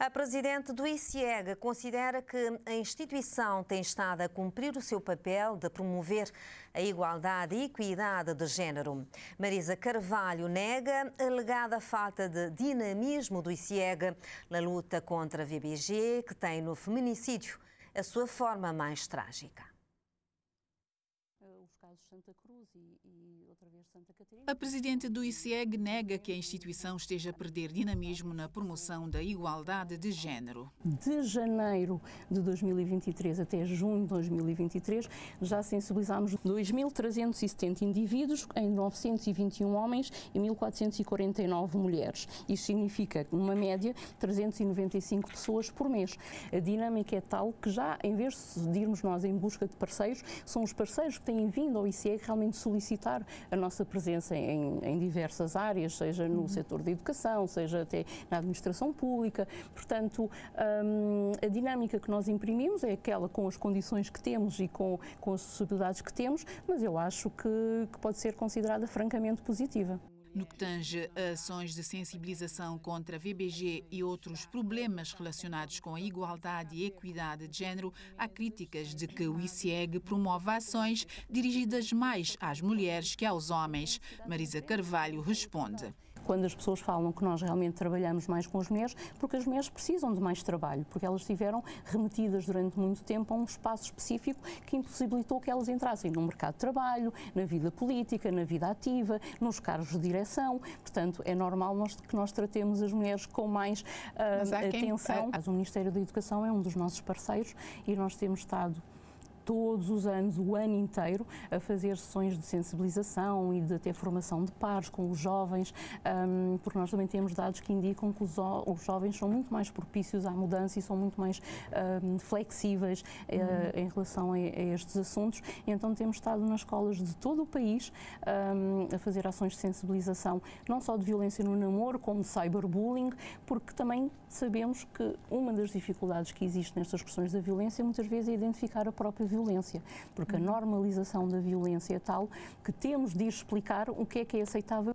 A presidente do ICIEG considera que a instituição tem estado a cumprir o seu papel de promover a igualdade e equidade de género. Marisa Carvalho nega a alegada falta de dinamismo do ICIEG na luta contra a VBG, que tem no feminicídio a sua forma mais trágica casos Santa Cruz e, e, outra vez Santa Catarina. A presidente do ICEG nega que a instituição esteja a perder dinamismo na promoção da igualdade de género. De janeiro de 2023 até junho de 2023, já sensibilizámos 2.370 indivíduos, em 921 homens e 1.449 mulheres. Isto significa, numa média, 395 pessoas por mês. A dinâmica é tal que já, em vez de irmos nós em busca de parceiros, são os parceiros que têm vindo ao ICE realmente solicitar a nossa presença em, em diversas áreas, seja no uhum. setor da educação, seja até na administração pública. Portanto, um, a dinâmica que nós imprimimos é aquela com as condições que temos e com, com as possibilidades que temos, mas eu acho que, que pode ser considerada francamente positiva. No que tange a ações de sensibilização contra a VBG e outros problemas relacionados com a igualdade e equidade de género, há críticas de que o ICIEG promove ações dirigidas mais às mulheres que aos homens. Marisa Carvalho responde quando as pessoas falam que nós realmente trabalhamos mais com as mulheres, porque as mulheres precisam de mais trabalho, porque elas estiveram remetidas durante muito tempo a um espaço específico que impossibilitou que elas entrassem no mercado de trabalho, na vida política, na vida ativa, nos cargos de direção. Portanto, é normal nós, que nós tratemos as mulheres com mais uh, atenção. Quem... O Ministério da Educação é um dos nossos parceiros e nós temos estado todos os anos, o ano inteiro, a fazer sessões de sensibilização e de até formação de pares com os jovens, um, porque nós também temos dados que indicam que os, os, jovens são muito mais propícios à mudança e são muito mais um, flexíveis uh, em relação a, a, estes assuntos. Então temos estado nas escolas de todo o país um, a fazer ações de sensibilização, não só de violência no namoro, como de cyberbullying, porque também sabemos que uma das dificuldades que existe nestas questões da violência muitas vezes é identificar a própria violência violência, porque a normalização da violência é tal que temos de explicar o que é que é aceitável.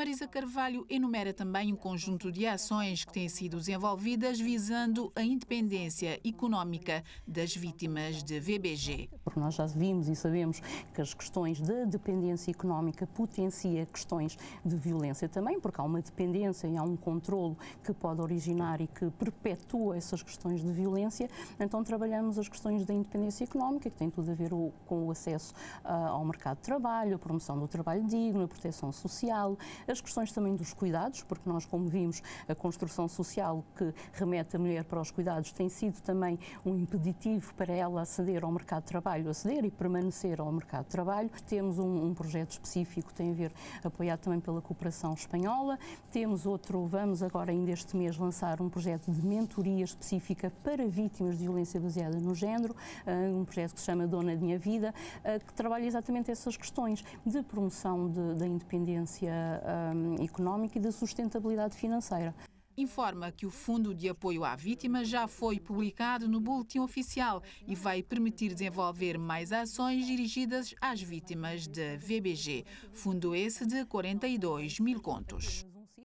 Marisa Carvalho enumera também um conjunto de ações que têm sido desenvolvidas visando a independência económica das vítimas de VBG. Porque nós já vimos e sabemos que as questões da dependência económica potencia questões de violência também, porque há uma dependência e há um controlo que pode originar e que perpetua essas questões de violência. Então trabalhamos as questões da independência económica, que tem tudo a ver com o acesso uh, ao mercado de trabalho, a promoção do trabalho digno, a proteção social, as questões também dos cuidados, porque nós, como vimos, a construção social que remete a mulher para os cuidados tem sido também um impeditivo para ela aceder ao mercado de trabalho, aceder e permanecer ao mercado de trabalho. Temos um, um projeto específico que tem a ver, apoiado também pela cooperação espanhola. Temos outro, vamos agora ainda este mês lançar um projeto de mentoria específica para vítimas de violência baseada no género, ah, um projeto que se chama Dona Minha Vida, ah, que trabalha exatamente essas questões de promoção da independência um, e da sustentabilidade financeira informa que o Fundo de Apoio à Vítima já foi publicado no Boletim Oficial e vai permitir desenvolver mais ações dirigidas às vítimas da VBG. Fundo esse de 42 mil contos.